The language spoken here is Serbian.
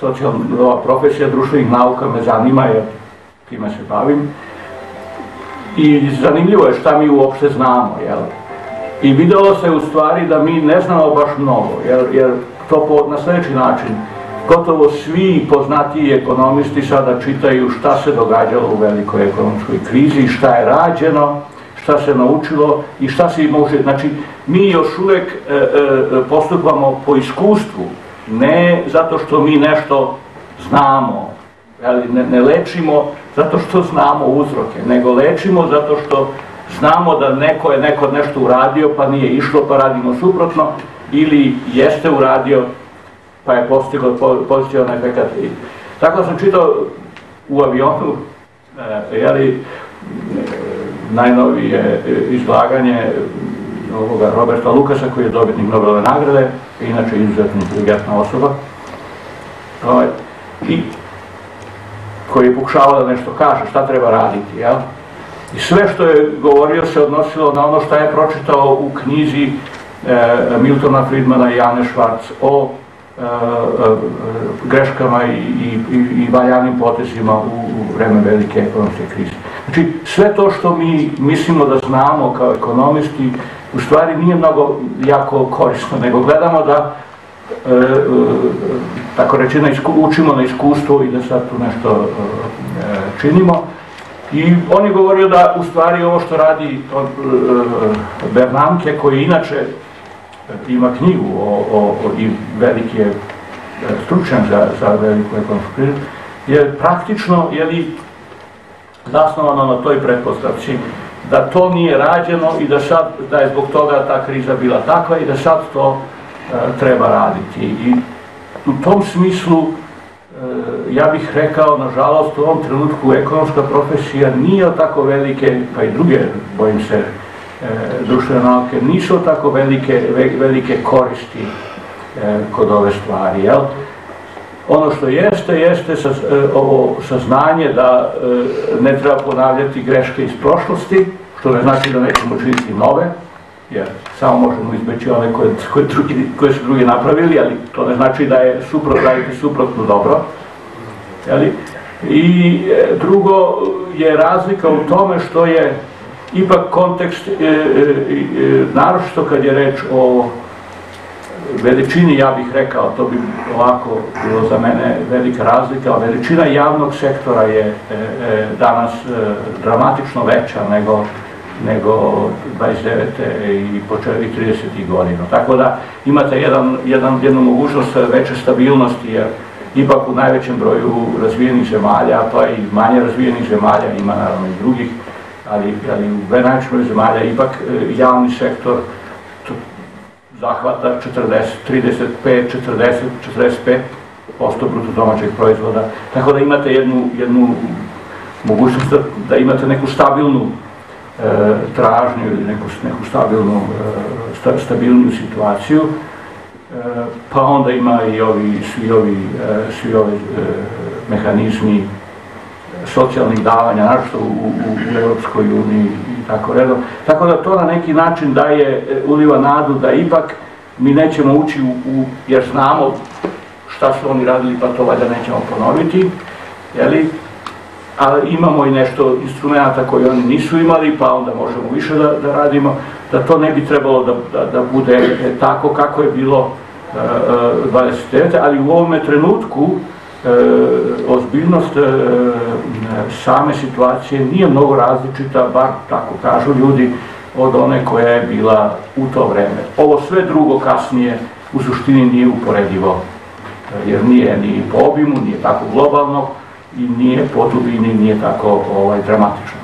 socijalna profesija društvenih nauka me zanima jer time se bavim. I zanimljivo je šta mi uopšte znamo, jel? I videlo se u stvari da mi ne znamo baš mnogo, jer, jer to po, na sljedeći način, gotovo svi poznatiji ekonomisti sada čitaju šta se događalo u velikoj ekonomskoj krizi, šta je rađeno, šta se naučilo i šta se može, znači mi još uvek e, e, postupamo po iskustvu, ne zato što mi nešto znamo, ali ne, ne lečimo zato što znamo uzroke, nego lečimo zato što znamo da neko je neko nešto uradio pa nije išlo pa radimo suprotno ili jeste uradio pa je postiglo pozitivan efekt. Tako sam čitao u avionu, e, jeli, najnovije izlaganje ovoga Roberta Lukasa koji je dobitnik Nobelove nagrade, inače izuzetno inteligentna osoba. Ovaj, I koji je pokušavao da nešto kaže, šta treba raditi, jel? I sve što je govorio se odnosilo na ono što je pročitao u knjizi e, Miltona Friedmana i Jane Schwartz o e, e, greškama i, i, i valjanim potezima u, u vreme velike ekonomske krize. Znači, sve to što mi mislimo da znamo kao ekonomisti, u stvari nije mnogo jako korisno, nego gledamo da e, e, tako reći, na isku, učimo na iskustvu i da sad tu nešto e, činimo. I on je govorio da u stvari ovo što radi od, Bernanke, koji inače ima knjigu o, o, o i veliki je stručan za, za veliku ekonomsku krizu, je praktično, je li zasnovano na toj pretpostavci da to nije rađeno i da sad, da je zbog toga ta kriza bila takva i da sad to e, treba raditi. I u tom smislu e, ja bih rekao, nažalost, u ovom trenutku ekonomska profesija nije tako velike, pa i druge, bojim se, e, društvene nauke, nisu tako velike, velike koristi e, kod ove stvari, jel? Ono što jeste, jeste sa, ovo saznanje da ne treba ponavljati greške iz prošlosti, što ne znači da nećemo činiti nove, jer samo možemo izbeći one koje, koje, drugi, koje su drugi napravili, ali to ne znači da je suprot, raditi suprotno dobro. Jeli? I e, drugo je razlika u tome što je ipak kontekst, e, e, e, naročito kad je reč o veličini, ja bih rekao, to bi ovako bilo za mene velika razlika, veličina javnog sektora je e, e, danas e, dramatično veća nego nego 29. i početak 30. godina. Tako da imate jedan, jedan, jednu mogućnost veće stabilnosti, jer ipak u najvećem broju razvijenih zemalja, pa i manje razvijenih zemalja, ima naravno i drugih, ali, ali u najvećem broju zemalja ipak e, javni sektor zahvata 40, 35, 40, 45 posto bruto domaćeg proizvoda. Tako da imate jednu, jednu mogućnost da, da imate neku stabilnu e, tražnju ili neku, neku stabilnu, e, sta, situaciju, e, pa onda ima i ovi, svi ovi, e, svi ovi e, mehanizmi socijalnih davanja, našto u, u, u Europskoj uniji i tako redom. Tako da to na neki način daje, e, uliva nadu da ipak mi nećemo ući u, u jer znamo šta su oni radili, pa to valjda nećemo ponoviti, jeli? ali imamo i nešto instrumenta koje oni nisu imali, pa onda možemo više da, da radimo, da to ne bi trebalo da, da, da bude e, tako kako je bilo e, 29. ali u ovome trenutku ozbiljnost e, same situacije nije mnogo različita, bar tako kažu ljudi, od one koja je bila u to vreme. Ovo sve drugo kasnije u suštini nije uporedivo, e, jer nije ni po obimu, nije tako globalno, i nije po dubini, nije tako ovaj, dramatično.